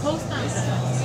Post us.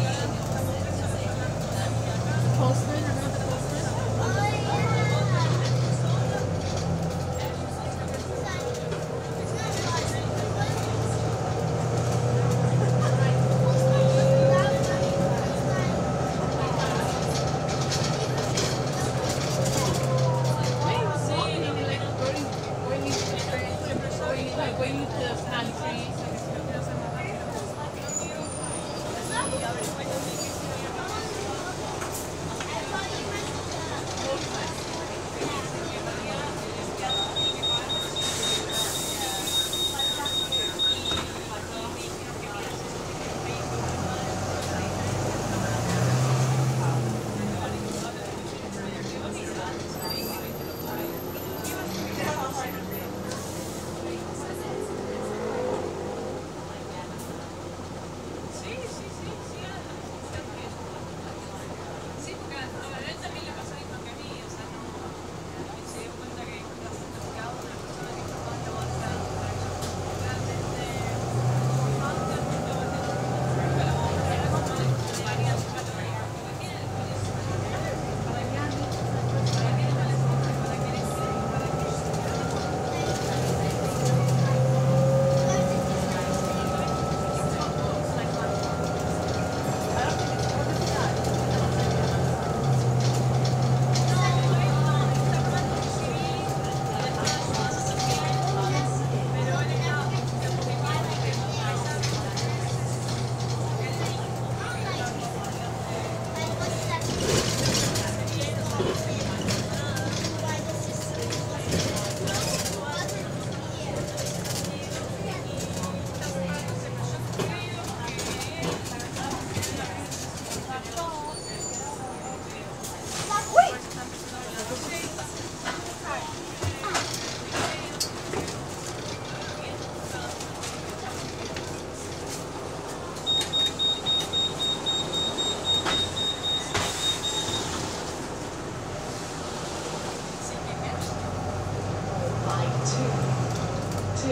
to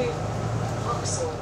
Vauxhall.